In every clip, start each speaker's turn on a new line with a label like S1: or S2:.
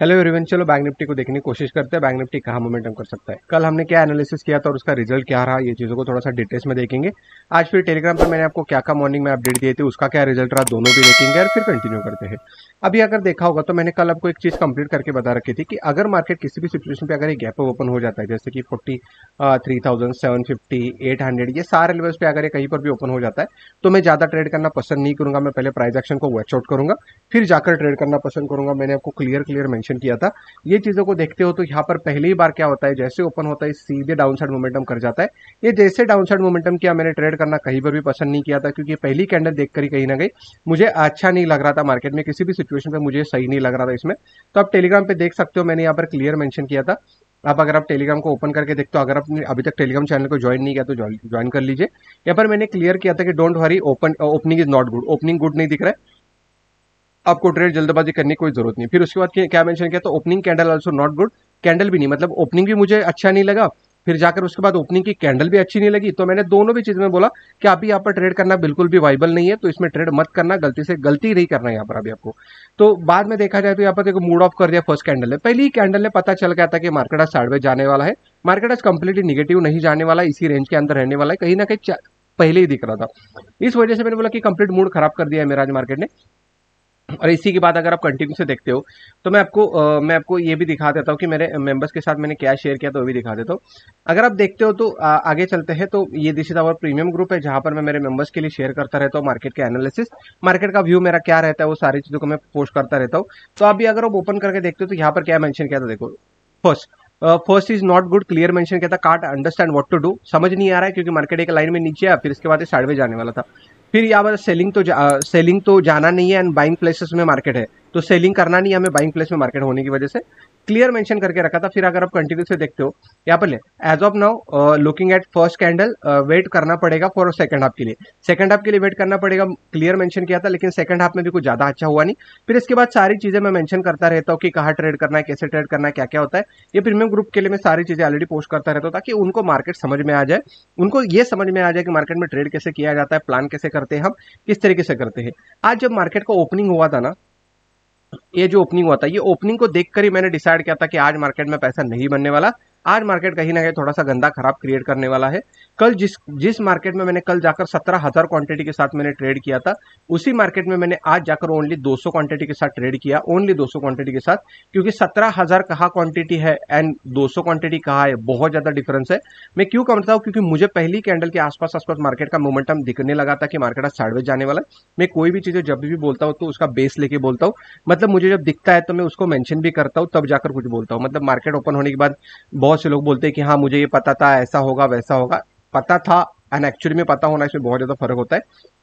S1: Hello everyone चलो bank Nifty को देखने की कोशिश करते हैं। बैंक निफ्टी कहाँ मोमेंटम कर सकता है? कल हमने क्या एनालिसिस किया था और उसका रिज़ल्ट क्या रहा, ये चीज़ों को थोड़ा सा डिटेल्स में देखेंगे। आज फिर टेलीग्राम पर मैंने आपको क्या क्या मॉर्निंग में अपडेट दिए थे, उसका क्या रिज़ल्ट रहा, दोनों भी देखेंगे और फिर कंटिन्यू करते हैं। अभी अगर देखा होगा तो मैंने कल आपको एक चीज़ कंप्लीट करके बता रखी थी कि अगर मार्केट किसी भी सिचुएशन पर अगर ये गैप ओपन हो जाता है, जैसे कि forty three thousand seven fifty eight hundred ये सारे लेवल्स पे अगर ये कहीं पर भी ओपन हो जाता है तो मैं ज़्यादा ट्रेड करना पसंद नहीं करूँगा। मैं पहले प्राइस एक्शन को वॉच आउट करूँगा, फिर जाकर ट्रेड करना पसंद करूँगा। मैंने आपको क्लियर क्लियर किया था। ये चीज़ों को देखते हो तो यहाँ पर पहली बार क्या होता है, जैसे ओपन होता है, सीधे डाउन साइड मोमेंटम कर जाता है। ये जैसे डाउन साइड मोमेंटम किया मैंने ट्रेड करना कहीं पर भी पसंद नहीं किया था, क्योंकि पहली कैंडल देखकर ही कहीं ना कहीं मुझे अच्छा नहीं लग रहा था मार्केट में, किसी भी सिचुएशन पर मुझे सही नहीं लग रहा था इसमें। तो आप टेलीग्राम पे देख सकते हो, मैंने यहाँ पर क्लियर मेंशन किया था। आप अगर आप टेलीग्राम को ओपन करके देखते हो, अगर आपने अभी तक टेलीग्राम चैनल को ज्वाइन नहीं किया तो ज्वाइन कर लीजिए। यहाँ पर मैंने क्लियर किया था कि don't worry open opening is not good opening good नहीं दिख रहा है। आपको ट्रेड जल्दबाजी करने की कोई ज़रूरत नहीं। फिर उसके बाद क्या मेंशन किया? तो opening candle also not good candle भी नहीं मतलब ओपनिंग भी मुझे अच्छा नहीं लगा। फिर जाकर उसके बाद ओपनिंग की कैंडल भी अच्छी नहीं लगी। तो मैंने दोनों भी चीज़ में बोला कि अभी यहाँ पर ट्रेड करना बिल्कुल भी वाइबल नहीं है तो इसमें ट्रेड मत करना, गलती से गलती नहीं करना यहाँ पर अभी आपको। तो बाद में देखा जाए तो यहाँ पर देखो मूड ऑफ़ कर दिया फ़र्स्ट कैंडल ने। पहली कैंडल ने पता चल गया था कि मार्केट आज साइडवेज जाने वाला है। मार्केट आज कंप्लीटली निगेटिव नहीं जाने वाला, इसी रेंज के अंदर रहने वाला है। कहीं ना कहीं पहले ही दिख रहा था। इस वजह से मैंने बोला कि कंप्लीट मूड खराब कर दिया है मेरा आज मार्केट ने। और इसी के बाद अगर आप कंटिन्यू से देखते हो तो मैं आपको आ, मैं आपको ये भी दिखा देता हूँ कि मेरे मेंबर्स के साथ मैंने क्या शेयर किया तो वो भी दिखा देता हूँ। अगर आप देखते हो तो आ, आगे चलते हैं तो ये this is our premium group है जहाँ पर मैं मेरे मेंबर्स के लिए शेयर करता रहता हूँ मार्केट के एनालिसिस मार्केट का व्यू मेरा क्या रहता है वो सारी चीज़ों को मैं पोस्ट करता रहता हूँ। तो अभी अगर आप ओपन करके देखते हो तो यहाँ पर क्या मैंशन किया था देखो। First first is not good clear mention किया था काट अंडरस्टैंड व्हाट टू डू समझ नहीं आ रहा है क्योंकि मार्केट एक लाइन में नीचे आया फिर इसके बाद साइड में जाने वाला था। फिर यहाँ पर सेलिंग तो सेलिंग तो जाना नहीं है एंड बाइंग प्लेसेस में मार्केट है। तो सेलिंग करना नहीं है हमें बाइंग प्लेस में मार्केट होने की वजह से। क्लियर मेंशन करके रखा था, फिर अगर आप कंटिन्यू से देखते हो, यहाँ पर as of now looking at first candle wait करना पड़ेगा फॉर सेकंड हाफ़ के लिए। सेकंड हाफ़ के लिए वेट करना पड़ेगा क्लियर मेंशन किया था, लेकिन सेकंड हाफ़ में भी कुछ ज़्यादा अच्छा हुआ नहीं। फिर इसके बाद सारी चीज़ें मैं मेंशन करता रहता हूँ कि कहाँ ट्रेड करना है, कैसे ट्रेड करना है क्या क्या होता है। ये प्रीमियम ग्रुप के लिए मैं सारी चीज़ें ऑलरेडी पोस्ट करता रहता हूँ, ताकि उनको मार्केट समझ में आ जाए। उनको ये समझ में आ जाए कि मार्केट में ट्रेड कैसे किया जाता है प्लान कैसे करते हैं हम, किस तरीके से करते हैं। आज जब मार्केट का ओपनिंग हुआ था ना ये जो ओपनिंग हुआ था, ये ओपनिंग को देखकर ही मैंने डिसाइड किया था कि आज मार्केट में पैसा नहीं बनने वाला। आज मार्केट कहीं ना कहीं थोड़ा सा गंदा खराब क्रिएट करने वाला है। कल जिस जिस मार्केट में मैंने कल जाकर सत्रह हज़ार क्वांटिटी के साथ मैंने ट्रेड किया था, उसी मार्केट में मैंने आज जाकर ओनली 200 क्वांटिटी के साथ ट्रेड किया ओनली 200 क्वांटिटी के साथ, क्योंकि सत्रह हज़ार कहा क्वांटिटी है एंड 200 क्वांटिटी कहा है, बहुत ज़्यादा डिफरेंस है। मैं क्यों करता हूँ क्योंकि मुझे पहली कैंडल के आसपास आसपास मार्केट का मोमेंटम दिखने लगा था कि मार्केट आज साइडवेज जाने वाला है। मैं कोई भी चीज़ें जब भी बोलता हूँ तो उसका बेस लेके बोलता हूँ। मतलब मुझे जब दिखता है तो मैं उसको मैंशन भी करता हूँ, तब जाकर कुछ बोलता हूँ। मतलब मार्केट ओपन होने के बाद बहुत से लोग बोलते हैं कि हाँ मुझे ये पता था, ऐसा होगा, वैसा होगा। पता था एंड एक्चुअली में पता होना इसमें बहुत ज़्यादा फ़र्क होता है।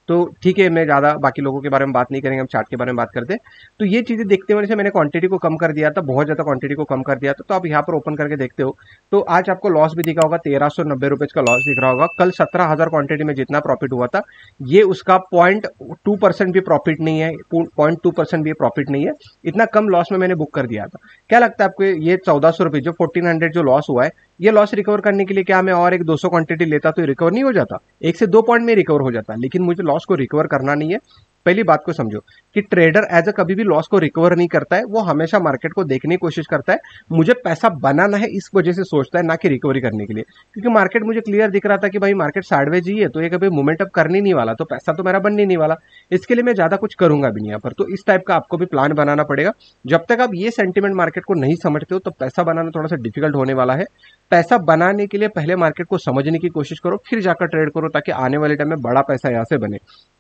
S1: तो ठीक है, मैं ज़्यादा बाकी लोगों के बारे में बात नहीं करेंगे, हम चार्ट के बारे में बात करते हैं। तो ये चीज़ें देखते हुए से मैंने क्वांटिटी को कम कर दिया था, बहुत ज़्यादा क्वांटिटी को कम कर दिया था तो आप यहाँ पर ओपन करके देखते हो। तो आज आपको लॉस भी दिखा होगा, तेरह सौ नब्बे रुपए का लॉस दिख रहा होगा। कल सत्रह हज़ार क्वांटिटी में जितना प्रॉफिट हुआ था, ये उसका पॉइंट टू परसेंट भी प्रॉफिट नहीं है पॉइंट टू परसेंट भी प्रॉफिट नहीं है। इतना कम लॉस में मैंने बुक कर दिया था। क्या लगता है आपको, ये चौदह सौ रुपये जो फोर्टीन हंड्रेड जो लॉस हुआ है ये लॉस रिकवर करने के लिए क्या मैं और एक 200 क्वांटिटी लेता तो रिकवर नहीं हो जाता? एक से दो पॉइंट में रिकवर हो जाता, लेकिन मुझे लॉस को रिकवर करना नहीं है। पहली बात को समझो कि ट्रेडर एज अ कभी भी लॉस को रिकवर नहीं करता है, वो हमेशा मार्केट को देखने की कोशिश करता है। मुझे पैसा बनाना है इस वजह से सोचता है, ना कि रिकवरी करने के लिए। क्योंकि मार्केट मुझे क्लियर दिख रहा था कि भाई मार्केट साइडवेज ही है तो ये कभी मूवमेंट अप करने नहीं वाला तो पैसा तो मेरा बनने नहीं वाला। इसके लिए मैं ज़्यादा कुछ करूँगा भी नहीं यहाँ पर। तो इस टाइप का आपको भी प्लान बनाना पड़ेगा। जब तक आप ये सेंटिमेंट मार्केट को नहीं समझते हो तो पैसा बनाना थोड़ा सा डिफ़िकल्ट होने वाला है। पैसा बनाने के लिए पहले मार्केट को समझने की कोशिश करो फिर जाकर ट्रेड करो ताकि आने वाले टाइम में बड़ा पैसा यहाँ से बने।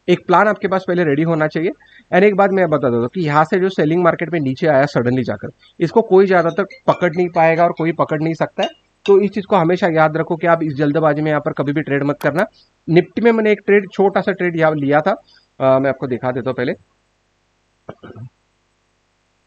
S1: एक प्लान आपके पास पहले रेडी होना चाहिए। एंड एक बात मैं बता दूँ कि यहाँ से जो सेलिंग मार्केट में नीचे आया सडनली जाकर इसको कोई ज़्यादातर पकड़ नहीं पाएगा और कोई पकड़ नहीं सकता है। तो इस चीज़ को हमेशा याद रखो कि आप इस जल्दबाजी में यहाँ पर कभी भी ट्रेड मत करना। निफ्टी में मैंने एक ट्रेड छोटा सा ट्रेड यहाँ लिया था। आ, मैं आपको दिखा देता हूँ पहले।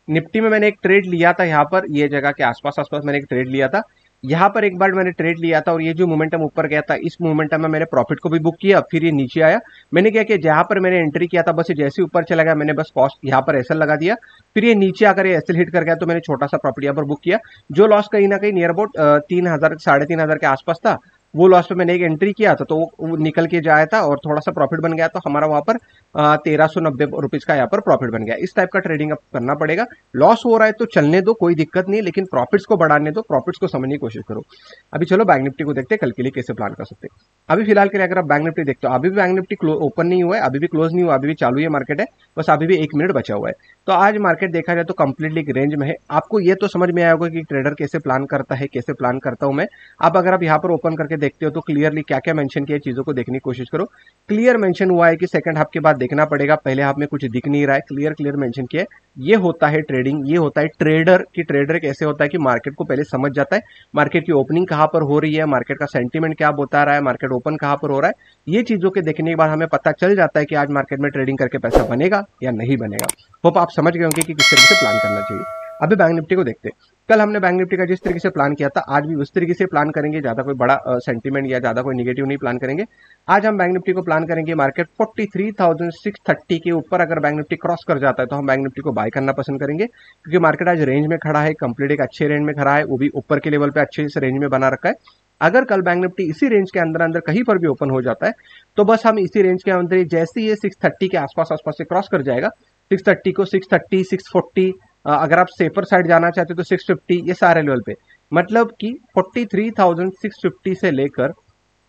S1: निफ्टी में मैंने एक ट्रेड लिया था यहाँ पर ये जगह के आसपास आसपास मैंने एक ट्रेड लिया था। यहाँ पर एक बार मैंने ट्रेड लिया था और ये जो मोमेंटम ऊपर गया था, इस मोमेंटम में मैंने प्रॉफिट को भी बुक किया, फिर ये नीचे आया। मैंने क्या किया, जहाँ पर मैंने एंट्री किया था, बस जैसे ऊपर चला गया, मैंने बस कॉस्ट यहाँ पर एसएल लगा दिया। फिर ये नीचे आकर ये एसएल हिट कर गया तो मैंने छोटा सा प्रॉफिट यहाँ पर बुक किया, जो लॉस कहीं ना कहीं नियर अबाउट तीन हज़ार, साढ़े तीन हज़ार के आसपास था। वो लॉस पे मैंने एक एंट्री किया था तो वो निकल के जाया था और थोड़ा सा प्रॉफिट बन गया तो हमारा वहाँ पर तेरह सौ नब्बे रुपीज़ का यहाँ पर प्रॉफिट बन गया। इस टाइप का ट्रेडिंग अब करना पड़ेगा। लॉस हो रहा है तो चलने दो, कोई दिक्कत नहीं, लेकिन प्रॉफिट्स को बढ़ाने दो प्रॉफिट्स को समझने की कोशिश करो। अभी चलो बैंक निफ्टी को देखते कल के लिए कैसे प्लान कर सकते अभी फ़िलहाल के लिए अगर आप बैंक निफ्टी देखते हो, अभी भी बैंक निफ्टी ओपन नहीं हुआ है, अभी भी क्लोज नहीं हुआ, अभी भी चालू है मार्केट है, बस अभी भी एक मिनट बचा हुआ है। तो आज मार्केट देखा जाए तो कंप्लीटली एक रेंज में है। आपको ये तो समझ में आया होगा कि ट्रेडर कैसे प्लान करता है, कैसे प्लान करता हूँ मैं। अब अगर आप यहाँ पर ओपन करके देखते हो तो क्लियरली क्या क्या मेंशन किया चीज़ों को देखने की कोशिश करो। क्लियर मेंशन हुआ है कि सेकंड हाफ़ के बाद देखना पड़ेगा, पहले हाफ़ में कुछ दिख नहीं रहा है। क्लियर क्लियर मेंशन किया ये होता है ट्रेडिंग ये होता है ट्रेडर की ट्रेडर कैसे होता है कि मार्केट को पहले समझ जाता है। मार्केट की ओपनिंग कहाँ पर हो रही है मार्केट का सेंटीमेंट क्या बता रहा है मार्केट ओपन कहाँ पर हो रहा है, ये चीज़ों के देखने के बाद हमें पता चल जाता है कि आज मार्केट में ट्रेडिंग करके पैसा बनेगा या नहीं बनेगा। होप आप समझ गए होंगे कि किस तरीके से प्लान करना चाहिए। अभी बैंक निफ्टी को देखते कल हमने बैंक निफ्टी का जिस तरीके से प्लान किया था आज भी उस तरीके से प्लान करेंगे ज़्यादा कोई बड़ा सेंटीमेंट या ज़्यादा कोई निगेटिव नहीं प्लान करेंगे। आज हम बैंक निफ्टी को प्लान करेंगे मार्केट 43,630 के ऊपर अगर बैंक निफ्टी क्रॉस कर जाता है तो हम बैंक निफ्टी को बाय करना पसंद करेंगे। क्योंकि मार्केट आज रेंज में खड़ा है कंप्लीट एक अच्छे रेंज में खड़ा है वो भी ऊपर के लेवल पे अच्छे से रेंज में बना रखा है। अगर कल बैंक निफ्टी इसी रेंज के अंदर अंदर कहीं पर भी ओपन हो जाता है तो बस हम इसी रेंज के अंदर जैसे ही ये सिक्स थर्टी के आसपास आसपास से क्रॉस कर जाएगा सिक्स थर्टी को सिक्स थर्टी, सिक्स फोर्टी अगर आप सेफर साइड जाना चाहते हो तो सिक्स फिफ्टी, ये सारे लेवल पे। मतलब कि forty three thousand six fifty से लेकर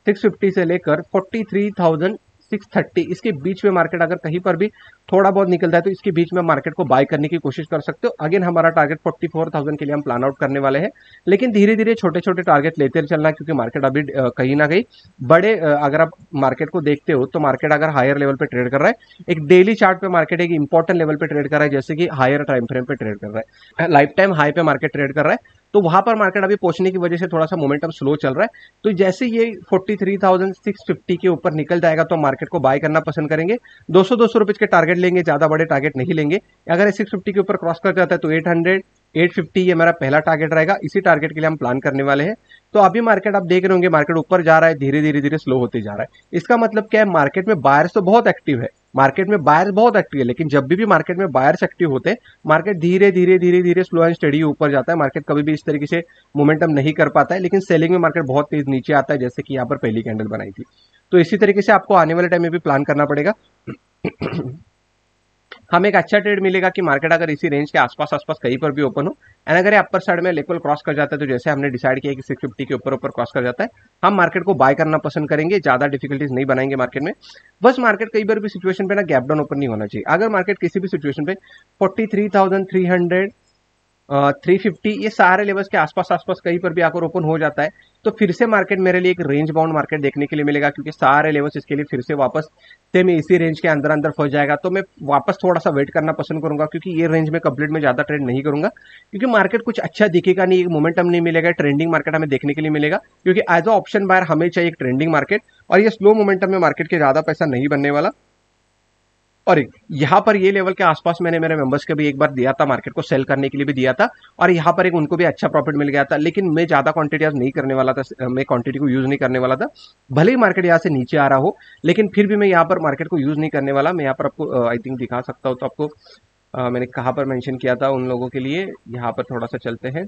S1: सिक्स फिफ्टी से लेकर forty three thousand six thirty इसके बीच में मार्केट अगर कहीं पर भी थोड़ा बहुत निकलता है तो इसके बीच में मार्केट को बाय करने की कोशिश कर सकते हो। अगेन हमारा टारगेट फोर्टी फोर थाउज़ेंड के लिए हम प्लान आउट करने वाले हैं। लेकिन धीरे धीरे छोटे छोटे टारगेट लेते चलना, क्योंकि मार्केट अभी कहीं ना कहीं बड़े अगर आप मार्केट को देखते हो तो मार्केट अगर हायर लेवल पे ट्रेड कर रहा है, एक डेली चार्ट पे मार्केट एक इंपॉर्टेंट लेवल पे ट्रेड कर रहा है, जैसे कि हायर टाइम फ्रेम पे ट्रेड कर रहा है। लाइफ टाइम हाई पे मार्केट ट्रेड कर रहा है। तो वहाँ पर मार्केट अभी पहुँचने की वजह से थोड़ा सा मोमेंटम स्लो चल रहा है। तो जैसे ये 43,650 के ऊपर निकल जाएगा तो मार्केट को बाय करना पसंद करेंगे। 200 200 रुपए के टारगेट लेंगे ज़्यादा बड़े टारगेट नहीं लेंगे। अगर सिक्स फिफ्टी के ऊपर क्रॉस कर जाता है तो एट हंड्रेड एट फिफ्टी ये मेरा पहला टारगेट रहेगा। इसी टारगेट के लिए हम प्लान करने वाले हैं। तो अभी मार्केट आप देख रहे होंगे मार्केट ऊपर जा रहा है, धीरे धीरे धीरे स्लो होते जा रहा है। इसका मतलब क्या है? मार्केट में बायर्स तो बहुत एक्टिव है। मार्केट में बायर्स बहुत एक्टिव है, लेकिन जब भी भी मार्केट में बायर्स एक्टिव होते हैं मार्केट धीरे धीरे धीरे धीरे स्लो एंड स्टडी ऊपर जाता है। मार्केट कभी भी इस तरीके से मोमेंटम नहीं कर पाता है, लेकिन सेलिंग में मार्केट बहुत तेज नीचे आता है, जैसे कि यहाँ पर पहली कैंडल बनाई थी। तो इसी तरीके से आपको आने वाले टाइम में भी प्लान करना पड़ेगा। हमें एक अच्छा ट्रेड मिलेगा कि मार्केट अगर इसी रेंज के आसपास आसपास कहीं पर भी ओपन हो। एंड अगर ये अपर साइड में लेवल क्रॉस कर जाता है तो जैसे हमने डिसाइड किया कि सिक्स फिफ्टी के ऊपर ऊपर क्रॉस कर जाता है, हम मार्केट को बाय करना पसंद करेंगे, ज़्यादा डिफिकल्टीज नहीं बनाएँगे मार्केट में। बस मार्केट कई बार भी सिचुएशन पे ना गैप डाउन ओपन नहीं होना चाहिए। अगर मार्केट किसी भी सिचुएशन पे forty three thousand three hundred three fifty ये सारे लेवल्स के आसपास आसपास कहीं पर भी आकर ओपन हो जाता है। तो फिर से मार्केट मेरे लिए एक रेंज बाउंड मार्केट देखने के लिए मिलेगा, क्योंकि सारे लेवल्स इसके लिए फिर से वापस सेम इसी रेंज के अंदर अंदर फंस जाएगा। तो मैं वापस थोड़ा सा वेट करना पसंद करूँगा, क्योंकि ये रेंज में कंप्लीट में ज़्यादा ट्रेड नहीं करूँगा। क्योंकि मार्केट कुछ अच्छा दिखेगा नहीं, एक मोमेंटम नहीं मिलेगा ट्रेंडिंग मार्केट हमें देखने के लिए मिलेगा। क्योंकि एज अ ऑप्शन बायर हमें चाहिए एक ट्रेंडिंग मार्केट और ये स्लो मोमेंटम में मार्केट के ज़्यादा पैसा नहीं बनने वाला। और यहाँ पर ये लेवल के आसपास मैंने मेरे मेंबर्स के भी एक बार दिया था मार्केट को सेल करने के लिए भी दिया था और यहाँ पर एक उनको भी अच्छा प्रॉफिट मिल गया था, लेकिन मैं ज़्यादा क्वांटिटी आज नहीं करने वाला था, मैं क्वांटिटी को यूज़ नहीं करने वाला था। भले ही मार्केट यहाँ से नीचे आ रहा हो, लेकिन फिर भी मैं यहाँ पर मार्केट को यूज़ नहीं करने वाला। मैं यहाँ पर आपको आई थिंक दिखा सकता हूँ तो आपको मैंने कहाँ पर मैंशन किया था उन लोगों के लिए। यहाँ पर थोड़ा सा चलते हैं।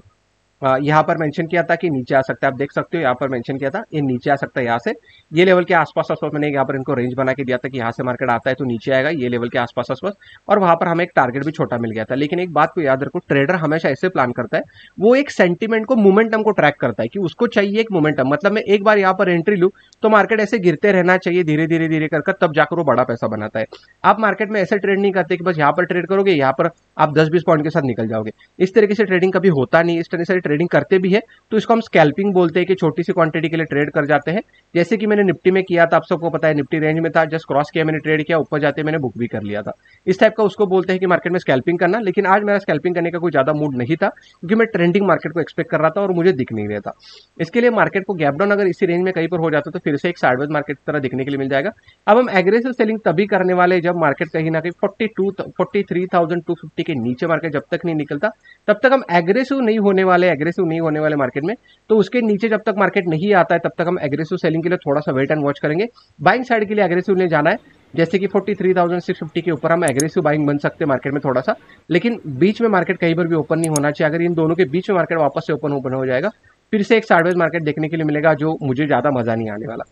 S1: यहाँ पर मेंशन किया था कि नीचे आ सकता है, आप देख सकते हो, यहाँ पर मेंशन किया था, ये नीचे आ सकता है यहाँ से। ये लेवल के आसपास आसपास मैंने यहाँ पर इनको रेंज बना के दिया था कि यहाँ से मार्केट आता है तो नीचे आएगा, ये लेवल के आसपास आसपास और वहाँ पर हमें एक टारगेट भी छोटा मिल गया था। लेकिन एक बात को याद रखो ट्रेडर हमेशा ऐसे प्लान करता है, वो एक सेंटीमेंट को मोमेंटम को ट्रैक करता है कि उसको चाहिए एक मोमेंटम मतलब मैं एक बार यहाँ पर एंट्री लू तो मार्केट ऐसे गिरते रहना चाहिए धीरे धीरे धीरे कर तब जाकर वो बड़ा पैसा बनाता है। आप मार्केट में ऐसे ट्रेड नहीं करते कि बस यहाँ पर ट्रेड करोगे, यहाँ पर आप दस, बीस पॉइंट के साथ निकल जाओगे। इस तरीके से ट्रेडिंग कभी होता नहीं, इस तरह से ट्रेडिंग करते भी है तो इसको हम स्कैल्पिंग बोलते हैं कि छोटी सी क्वांटिटी के लिए ट्रेड कर जाते हैं। जैसे कि मैंने निफ्टी में किया था, आप सबको पता है निफ्टी रेंज में था जस्ट क्रॉस किया मैंने ट्रेड किया, ऊपर जाते मैंने बुक भी कर लिया था। इस टाइप का उसको बोलते हैं कि मार्केट में स्कैल्पिंग करना, लेकिन आज मेरा स्कैल्पिंग करने का कोई ज़्यादा मूड नहीं था, क्योंकि मैं ट्रेंडिंग मार्केट को एक्सपेक्ट कर रहा था और मुझे दिख नहीं रहा था। इसके लिए मार्केट को गैप डाउन अगर इसी रेंज में कहीं पर हो जाता तो फिर से एक साइडवेज मार्केट की तरह दिखने के लिए मिल जाएगा। अब हम एग्रेसिव सेलिंग तभी करने वाले जब मार्केट कहीं ना कहीं forty two forty three thousand two fifty के नीचे मार्केट जब तक नहीं निकलता, तब तक हम एग्रेसिव नहीं होने वाले एग्रेसिव नहीं होने वाले मार्केट में तो उसके नीचे जब तक मार्केट नहीं आता है तब तक हम एग्रेसिव सेलिंग के लिए थोड़ा सा वेट एंड वॉच करेंगे। बाइंग साइड के लिए एग्रेसिव नहीं जाना है। जैसे कि 43,650 के ऊपर हम एग्रेसिव बाइंग बन सकते हैं मार्केट में थोड़ा सा। लेकिन बीच में मार्केट कहीं पर भी ओपन नहीं होना चाहिए। अगर इन दोनों के बीच में मार्केट वापस से ओपन ओपन हो जाएगा फिर से एक साइडवेज मार्केट देखने के लिए मिलेगा जो मुझे ज़्यादा मज़ा नहीं आने वाला।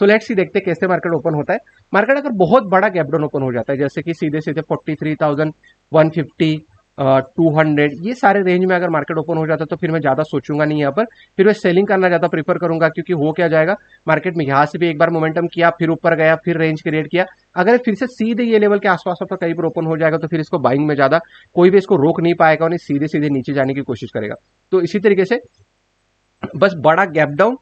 S1: सो लेट्स सी देखते कैसे मार्केट ओपन होता है। मार्केट अगर बहुत बड़ा गैपडाउन ओपन हो जाता है जैसे कि सीधे सीधे forty three thousand one fifty two hundred ये सारे रेंज में अगर मार्केट ओपन हो जाता तो फिर मैं ज़्यादा सोचूँगा नहीं यहाँ पर। फिर मैं सेलिंग करना ज़्यादा प्रीफर करूँगा क्योंकि हो क्या जाएगा? मार्केट में यहाँ से भी एक बार मोमेंटम किया, फिर ऊपर गया, फिर रेंज क्रिएट किया। अगर फिर से सीधे ये लेवल के आसपास पर कहीं पर ओपन हो जाएगा तो फिर इसको बाइंग में ज़्यादा कोई भी इसको रोक नहीं पाएगा और सीधे सीधे नीचे जाने की कोशिश करेगा। तो इसी तरीके से बस बड़ा गैप डाउन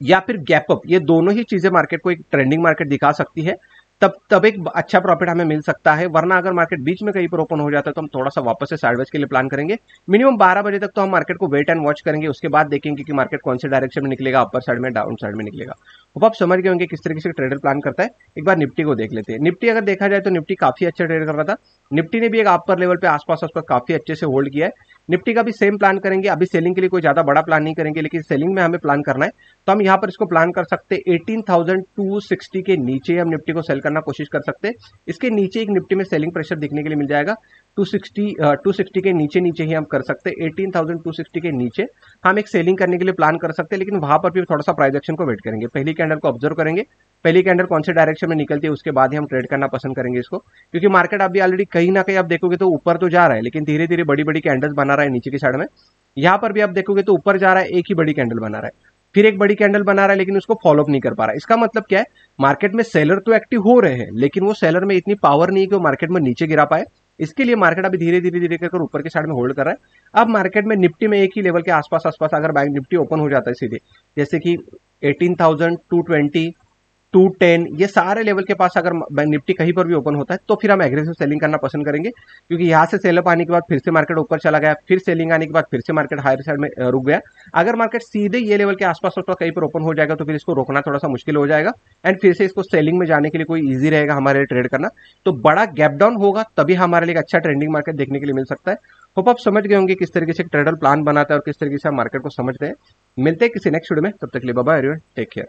S1: या फिर गैप अप ये दोनों ही चीज़ें मार्केट को एक ट्रेंडिंग मार्केट दिखा सकती है। तब तब एक अच्छा प्रॉफिट हमें मिल सकता है। वरना अगर मार्केट बीच में कहीं पर ओपन हो जाता है तो हम थोड़ा सा वापस से साइडवेज के लिए प्लान करेंगे। मिनिमम 12 बजे तक तो हम मार्केट को वेट एंड वॉच करेंगे। उसके बाद देखेंगे कि मार्केट कौन से डायरेक्शन में निकलेगा अपर साइड में डाउन साइड में निकलेगा। अब आप समझ गए होंगे किस तरीके से ट्रेडर प्लान करता है। एक बार निफ्टी को देख लेते हैं। निफ्टी अगर देखा जाए तो निफ्टी काफ़ी अच्छा ट्रेड कर रहा था। निफ्टी ने भी एक अपर लेवल पे आसपास आसपास काफ़ी अच्छे से होल्ड किया है। निफ्टी का भी सेम प्लान करेंगे। अभी सेलिंग के लिए कोई ज़्यादा बड़ा प्लान नहीं करेंगे, लेकिन सेलिंग में हमें प्लान करना है। तो हम यहाँ पर इसको प्लान कर सकते हैं। एटीन के नीचे हम निफ्टी को सेल करना कोशिश कर सकते इसके नीचे एक निफ्टी में सेलिंग प्रेशर दिखने के लिए मिल जाएगा। 260 260 के नीचे नीचे ही हम कर सकते हैं। 18,260 के नीचे हम एक सेलिंग करने के लिए प्लान कर सकते हैं लेकिन वहाँ पर भी थोड़ा सा प्राइस एक्शन को वेट करेंगे। पहली कैंडल को ऑब्ज़र्व करेंगे। पहली कैंडल कौन से डायरेक्शन में निकलती है उसके बाद ही हम ट्रेड करना पसंद करेंगे इसको। क्योंकि मार्केट अभी ऑलरेडी कहीं ना कहीं आप देखोगे तो ऊपर तो जा रहा है लेकिन धीरे धीरे बड़ी बड़ी कैंडल्स बना रहा है नीचे की साइड में। यहाँ पर भी आप देखोगे तो ऊपर जा रहा है एक ही बड़ी कैंडल बना रहा है। फिर एक बड़ी कैंडल बना रहा है लेकिन उसको फॉलोअप नहीं कर पा रहा है। इसका मतलब क्या है? मार्केट में सेलर तो एक्टिव हो रहे हैं लेकिन वो सेलर में इतनी पावर नहीं है कि वो मार्केट में नीचे गिरा पाए। इसके लिए मार्केट अभी धीरे धीरे धीरे कर ऊपर के साइड में होल्ड कर रहा है। अब मार्केट में निफ्टी में एक ही लेवल के आसपास आसपास अगर बैंक निफ्टी ओपन हो जाता है सीधे, जैसे कि एटीन थाउज़ेंड टू टेन, ये सारे लेवल के पास अगर निफ्टी कहीं पर भी ओपन होता है तो फिर हम एग्रेसिव सेलिंग करना पसंद करेंगे। क्योंकि यहाँ से सेलअप आने के बाद फिर से मार्केट ऊपर चला गया, फिर सेलिंग आने के बाद फिर से मार्केट हायर साइड में रुक गया। अगर मार्केट सीधे ये लेवल के आसपास आसपास कहीं पर ओपन हो जाएगा तो फिर इसको रोकना थोड़ा सा मुश्किल हो जाएगा। एंड फिर से इसको सेलिंग में जाने के लिए कोई ईजी रहेगा हमारे लिए ट्रेड करना। तो बड़ा गैप डाउन होगा, तभी हमारे लिए अच्छा ट्रेंडिंग मार्केट देखने के लिए मिल सकता है। होप आप समझ गए होंगे किस तरीके से ट्रेडर प्लान बनाता है और किस तरीके से हम मार्केट को समझते हैं। मिलते हैं किसी नेक्स्ट वीडियो में, तब तक लिए बाबा एवरीवन टेक केयर